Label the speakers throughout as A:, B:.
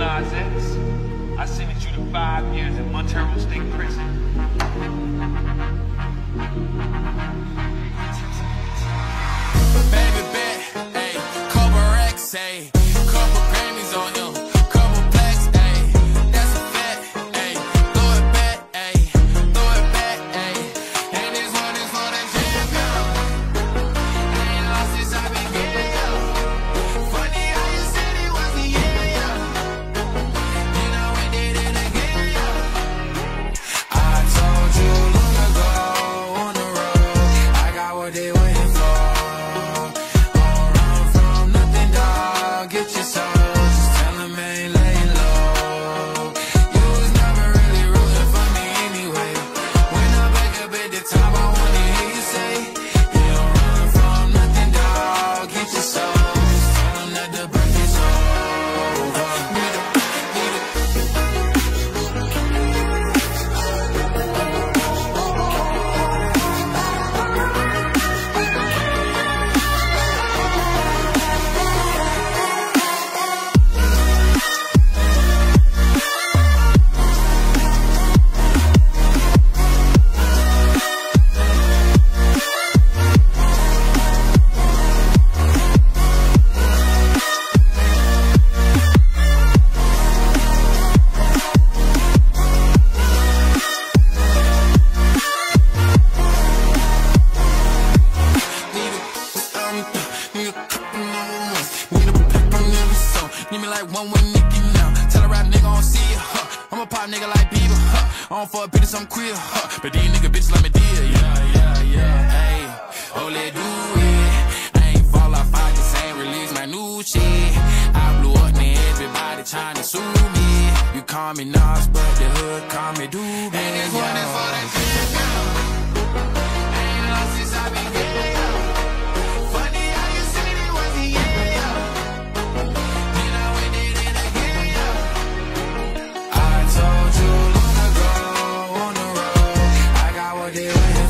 A: Nas X. I sentenced you to five years in Montero State Prison.
B: I'm a pop nigga like Bieber, huh. I don't fuck bitches, I'm queer, huh. But these nigga bitches let me deal, yeah, yeah, yeah. Hey, oh, let do it. I ain't fall off, I just ain't release my new shit. I blew up, man, everybody trying to sue me. You call me Nas, but the hood I got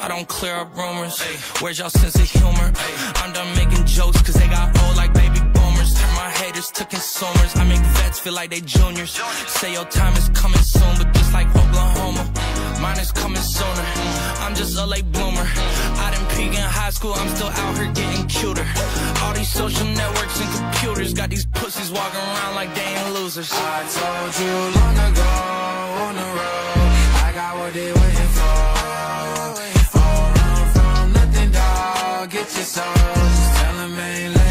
B: I don't clear up rumors. Where's y'all sense of humor? I'm done making jokes, cause they got old like baby boomers. Turn my haters to consumers. I make vets feel like they juniors. Say your time is coming soon, but just like Oklahoma, mine is coming sooner. I'm just a late bloomer. I didn't peak in high school, I'm still out here getting cuter. All these social networks and computers got these pussies walking around like they ain't losers. I told you long ago on the road, I got what they waiting for. your sorrows. Just tell me. ain't